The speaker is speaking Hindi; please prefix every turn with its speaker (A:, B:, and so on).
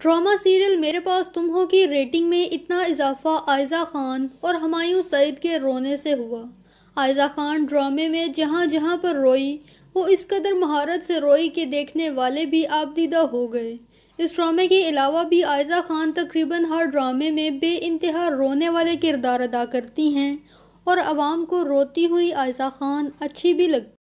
A: ड्रामा सीरियल मेरे पास तुम हो की रेटिंग में इतना इजाफा आयज़ा खान और हमायूं सईद के रोने से हुआ। आयज़ा खान ड्रामे में जहाँ जहाँ पर रोई, वो इस कदर महारत से रोई के देखने वाले भी आपदीदा हो गए। इस ड्रामे के अलावा भी आयज़ा खान तकरीबन हर ड्रामे में बे इंतहा रोने वाले किरदार अदा करती हैं और आवाम को रोती हुई आयज़ा खान अच्छी भी लगती